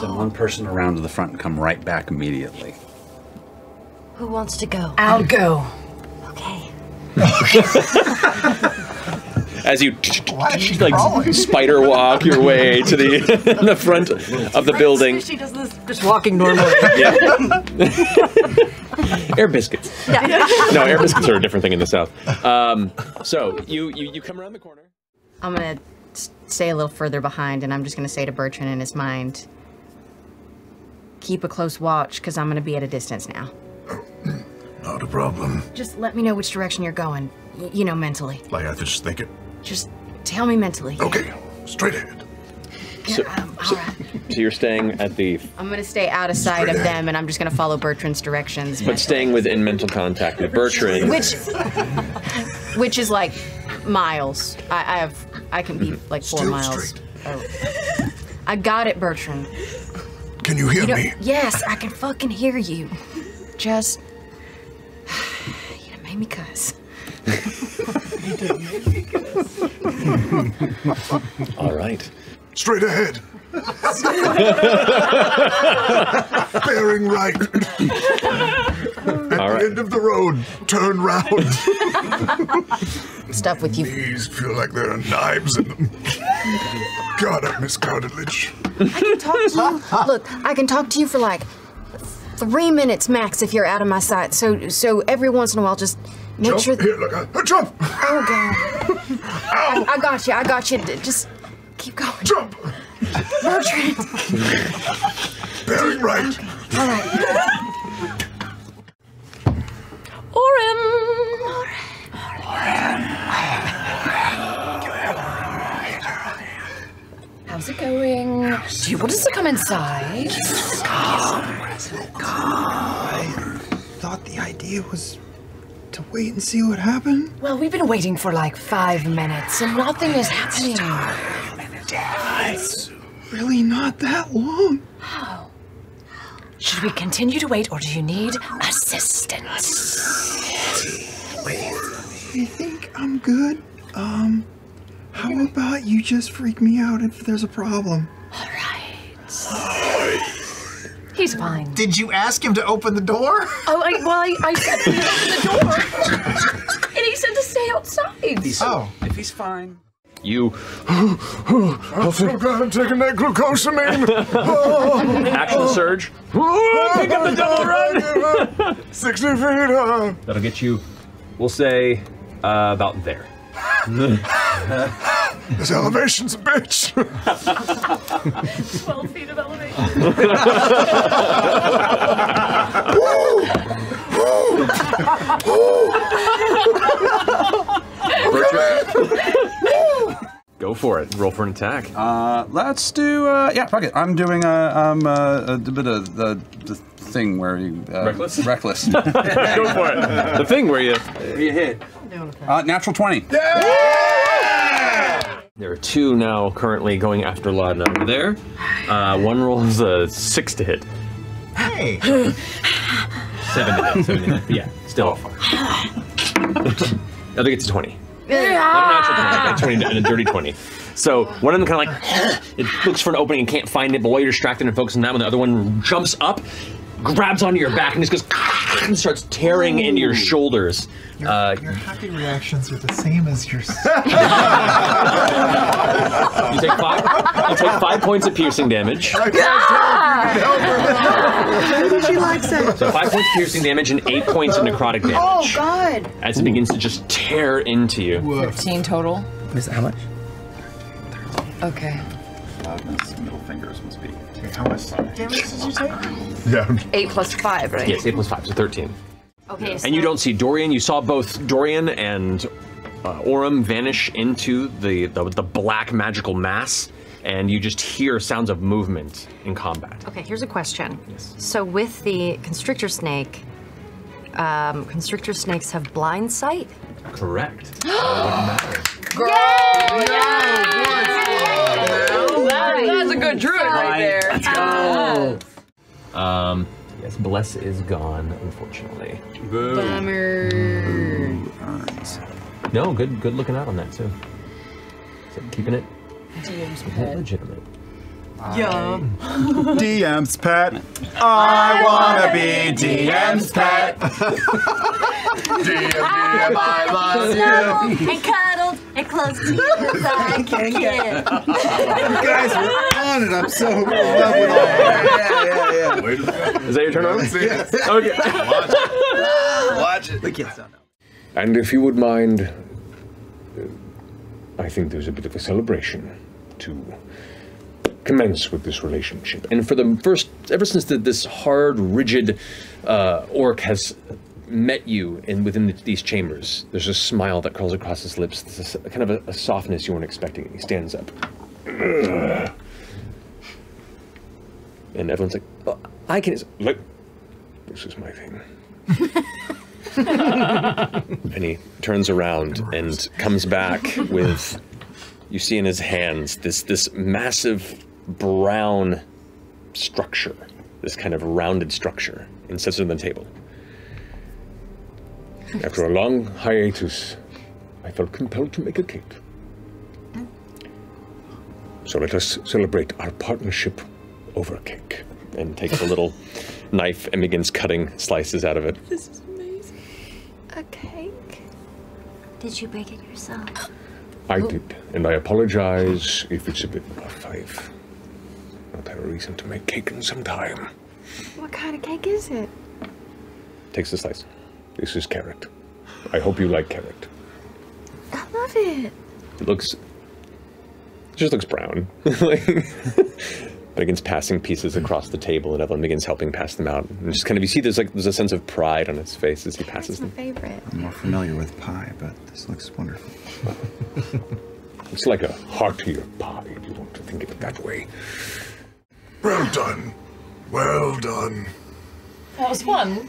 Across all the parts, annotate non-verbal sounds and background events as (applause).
Send one person around to the front and come right back immediately. Who wants to go? I'll go. Okay. (laughs) As you like spider walk your way (laughs) to the the front of the building. She does this just walking normally. (laughs) Yeah. air biscuits. no, air biscuits are a different thing in the south. Um, so you, you you come around the corner. I'm gonna s- stay a little further behind, and I'm just gonna say to Bertrand in his mind, keep a close watch, because I'm gonna be at a distance now. (clears throat) Not a problem. Just let me know which direction you're going. Y- you know, mentally. Like I just think it. Just tell me mentally. Okay, straight ahead. So, um, so, so you're staying at the, (laughs) I'm gonna stay out of sight of them, and I'm just gonna follow Bertrand's directions. but staying within mental contact with Bertrand. (laughs) Which, which is like miles. I, I have, I can be mm-hmm. like four Still miles. Oh. I got it, Bertrand. Can you hear You me? Yes, I can fucking hear you. Just, you done made me cuss. (laughs) All right. Straight ahead. (laughs) Bearing right. (laughs) At All right. the end of the road, turn round. (laughs) Stuff with you. These feel like there are knives in them. God, I miss cartilage. I can talk to you. Look, I can talk to you for like three minutes max if you're out of my sight. So, so every once in a while, just make Jump. sure. Here, look, uh, jump. Oh god. I, I got you. I got you. Just keep going. Jump. Bertrand. Bearing right. All right. How's it going? Do you want us to come inside? I thought the idea was to wait and see what happened. Well, we've been waiting for like five minutes and nothing is happening. It's really not that long. (gasps) (gasps) Should we continue to wait or do you need assistance? Wait. I think I'm good. Um, how about you just freak me out if there's a problem? All right. He's fine. Did you ask him to open the door? Oh, I, well, I, I said to open the door. (laughs) and he said to stay outside. Oh. If he's fine. You I'm so glad I'm taking that glucosamine. Action surge. (laughs) Pick up the double run. (laughs) 60 feet. Uh. That'll get you, we'll say, uh, about there. (laughs) This elevation's a bitch. 12 feet of elevation. Go for it. Roll for an attack. Uh, let's do. Uh, yeah, fuck it. I'm doing a um uh, a, bit of the, the thing where you uh, Reckless? (laughs) Reckless. (laughs) Go for it. The thing where you. You hit. Uh, natural twenty. There are two now currently going after Laudna over there. Uh, one rolls a six to hit. Hey. Seven to hit. Seven to hit. Yeah, still far. (laughs) The other gets a 20. Not a natural 20, a 20 and a dirty 20. So one of them kind of like, it looks for an opening and can't find it, but while you're distracted and focused on that one, the other one jumps up, grabs onto your back, and just goes (laughs) and starts tearing into your shoulders. Uh, Your happy reactions are the same as your. (laughs) you take five. You take five points of piercing damage. Maybe she likes it. So five points of piercing damage and eight points of necrotic damage Oh God. as it begins to just tear into you. 15 total. Miss how much? Okay. Loudness, middle fingers must be. How much damage did you take? Yeah. 8 plus 5, right? Yes, eight plus five, so thirteen. Okay. And you don't see Dorian. You saw both Dorian and uh, Orym vanish into the, the the black magical mass, and you just hear sounds of movement in combat. Okay, here's a question. Yes. So with the constrictor snake, um, constrictor snakes have blind sight. Correct. (gasps) That's a good druid right there. Um, yes, Bless is gone, unfortunately. Bummer. No, good good looking out on that too. So keeping it legitimate. Yeah. (laughs) DM's pet. I wanna be DM's pet. DM, I love you. and cuddled and close to you as I can get. You guys are on it. I'm so in love with all Yeah, yeah, yeah. Wait a second. Is that your turn on? Yes. Okay. Watch it. Watch it. The kids don't know. And if you would mind, I think there's a bit of a celebration to commence with this relationship. And for the first, ever since the, this hard, rigid uh, orc has met you in within the, these chambers, there's a smile that curls across his lips. There's a, kind of a, a softness you weren't expecting. He stands up. And everyone's like, oh, I can. Look, this is my thing. (laughs) (laughs) and he turns around and comes back with you see in his hands this this massive brown structure this kind of rounded structure and sets it on the table after a long hiatus i felt compelled to make a cake so let us celebrate our partnership over a cake and takes a little (laughs) knife and begins cutting slices out of it. A cake? Did you bake it yourself? I did, and I apologize if it's a bit rough. I've not had a reason to make cake in some time. What kind of cake is it? Takes a slice. This is carrot. I hope you like carrot. I love it. It looks. It just looks brown. (laughs) like, begins passing pieces hmm. across the table, and Evelyn begins helping pass them out. And just kind of, you see, there's like there's a sense of pride on his face as he passes my them. favorite. I'm more familiar with pie, but this looks wonderful. (laughs) It's like a heartier pie, if you want to think of it that way. Well done. Well done. That was fun.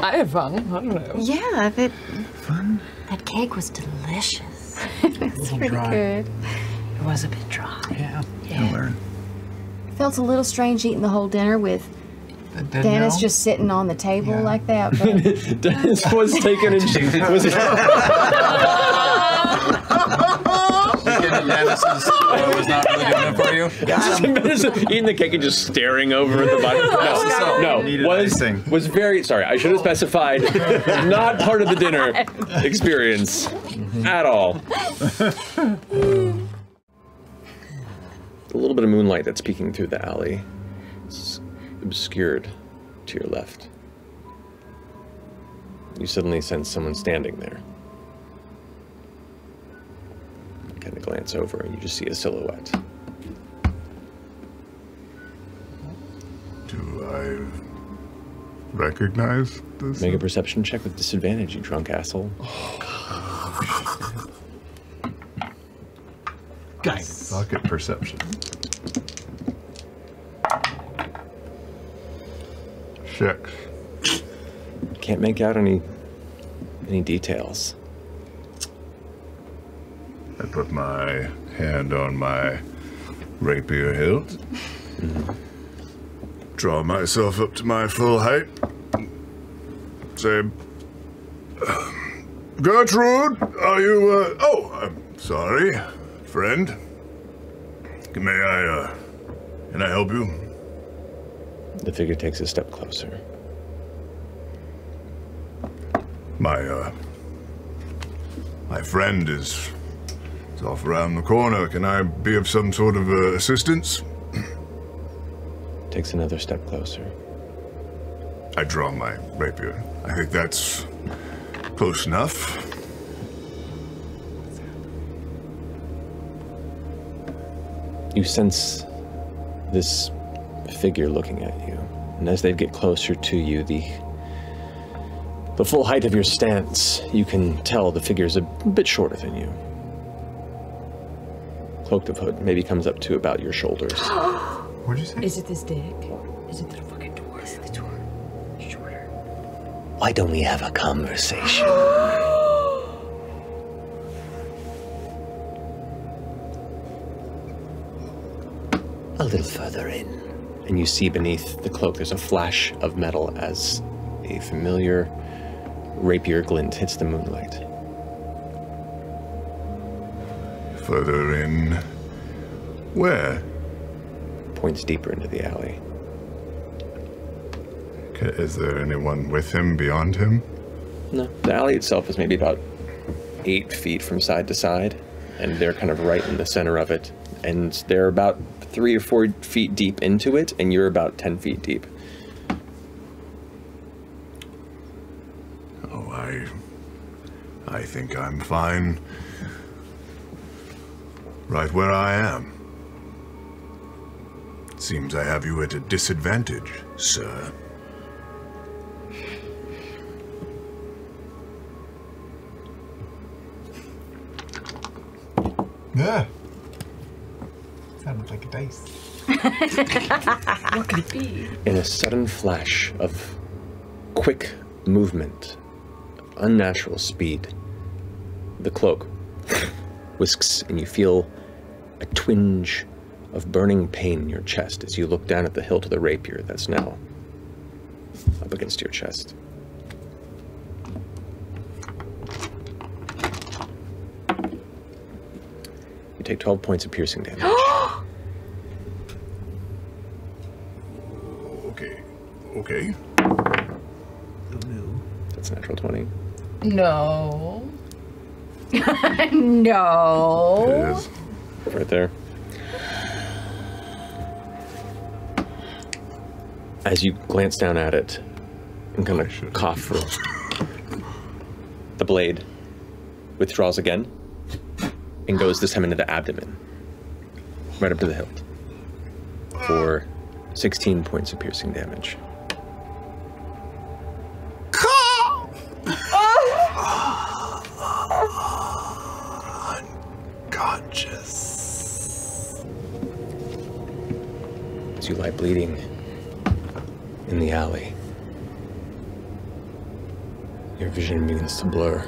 I had fun. I don't know. Yeah, that Fun. that cake was delicious. (laughs) It's pretty dry. good. It was a bit dry. Yeah. You'll learn. Felt a little strange eating the whole dinner with Didn't Dennis know? just sitting on the table Yeah. like that. But (laughs) Dennis was taken and (laughs) was (laughs) Dennis is, uh, was not really doing it for you. Just imagine eating the cake and just staring over at the body. No, no, was was very sorry. I should have specified. Not part of the dinner experience at all. A little bit of moonlight that's peeking through the alley. It's obscured to your left. You suddenly sense someone standing there. You kind of glance over and you just see a silhouette. Do I recognize this? Make a perception check with disadvantage, you drunk asshole. Guys. (laughs) Suck at perception. Six. Can't make out any any details. I put my hand on my rapier hilt. Draw myself up to my full height. Say, Gertrude, are you, uh, oh, I'm sorry, friend. May I, uh, can I help you? The figure takes a step closer. My, uh, my friend is, is off around the corner. Can I be of some sort of uh, assistance? Takes another step closer. I draw my rapier. I think that's close enough. You sense this figure looking at you, and as they get closer to you, the the full height of your stance, you can tell the figure is a bit shorter than you. Cloaked of hood maybe comes up to about your shoulders. (gasps) What'd you say? Is it this dick? Is it the fucking door? Is it the door? Shorter. Why don't we have a conversation? (gasps) (laughs) a little further in. And you see beneath the cloak there's a flash of metal as a familiar rapier glint hits the moonlight. Further in. Where? points deeper into the alley. Okay, is there anyone with him beyond him? No, the alley itself is maybe about eight feet from side to side, and they're kind of right in the center of it. And they're about three or four feet deep into it, and you're about 10 feet deep. Oh, I. I think I'm fine. Right where I am. Seems I have you at a disadvantage, sir. Yeah. Sounded like a dice. (laughs) what could it be? In a sudden flash of quick movement, unnatural speed, the cloak whisks and you feel a twinge of burning pain in your chest as you look down at the hilt of the rapier that's now up against your chest. You take 12 points of piercing damage. (gasps) (gasps) (gasps) Okay. Okay. That's natural 20. No. (laughs) no. It is. Right there. As you glance down at it and kind of cough for the blade withdraws again and goes this time into the abdomen, right up to the hilt, for 16 points of piercing damage. Bleeding in the alley, your vision begins to blur.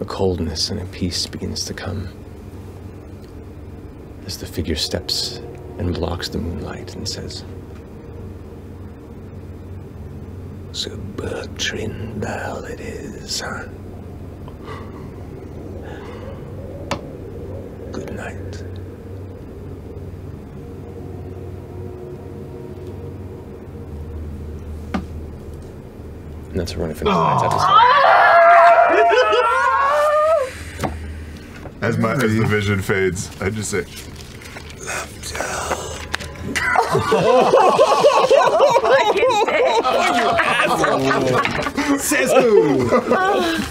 A coldness and a peace begins to come as the figure steps and blocks the moonlight and says, So Bertrand Bell it is, huh? Good night. And that's where we're gonna finish tonight's episode. As my as the vision fades, I just say, oh, (laughs) Says who? (laughs)